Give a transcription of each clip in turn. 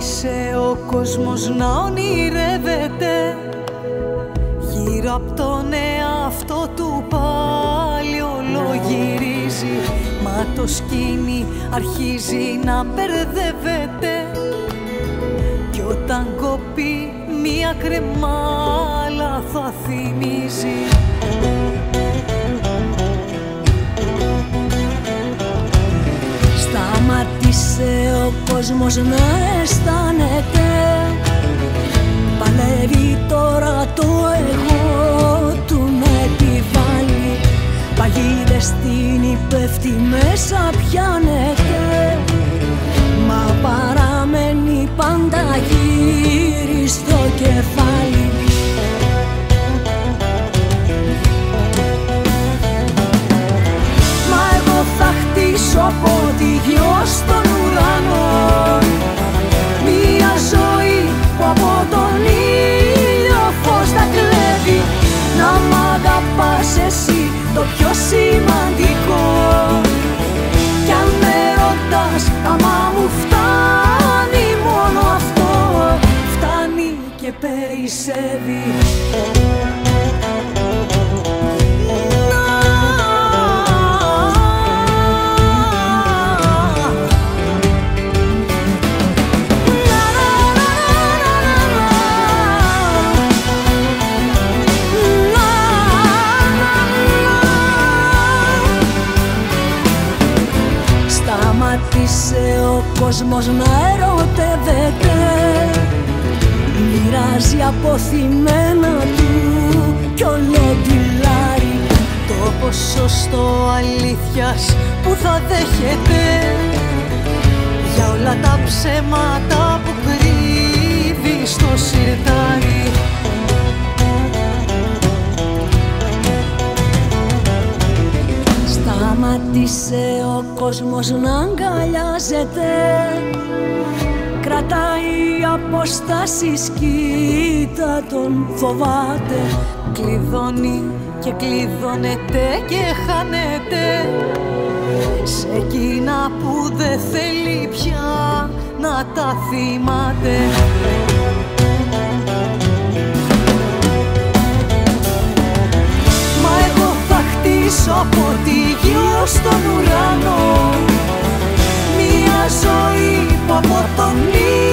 Σταμάτησε ο κόσμος να ονειρεύεται Γύρω από τον εαυτό του πάλι ολογυρίζει. Μα το σκήνι αρχίζει να μπερδεύεται Κι όταν κοπεί μία κρεμάλα θα θυμίζει κόσμος να αισθάνεται Παλεύει τώρα το εγώ του να επιβάλλει Παγίδες στην υπεύθυνη μέσα πιάνεται περισσεύει Σταμάτησε ο κόσμος να ερωτεύεται Μοιράζει αποθυμένα του κι ολοτιλάρι Το ποσοστό αλήθειας που θα δέχεται Για όλα τα ψέματα που κρύβει στο σιρτάρι. Σταμάτησε ο κόσμος να αγκαλιάζεται Κρατάει αποστάσεις, κοίτα τον φοβάται. Κλειδώνει και κλειδώνεται και χάνεται. Σε εκείνα που δεν θέλει πια να τα θυμάται. Μα εγώ θα χτίσω από τη γη ως τον ουρανό. Μια ζωή που από τον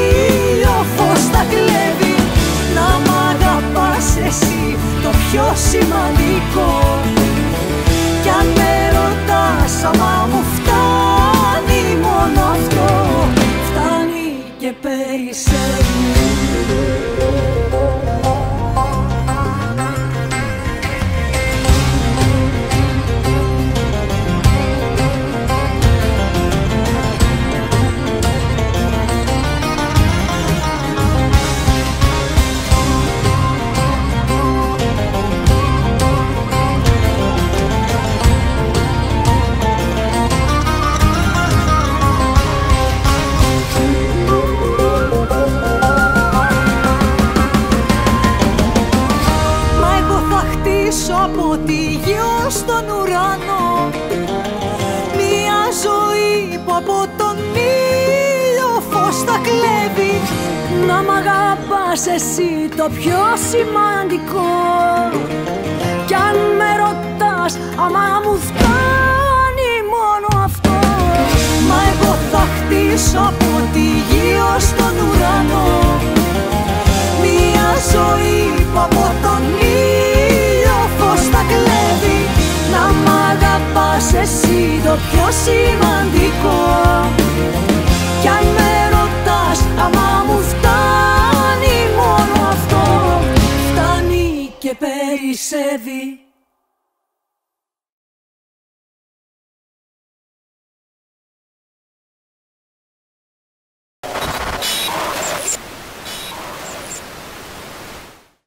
θα χτίσω από τη γη ως τον ουρανό. Μια ζωή που από τον ήλιο φως θα κλέβει. Να μ' αγαπάς εσύ το πιο σημαντικό. Κι αν με ρωτάς άμα μου φτάνει το πιο σημαντικό. Κι αν με ρωτάς άμα μου φτάνει μόνο αυτό. Φτάνει και περισσεύει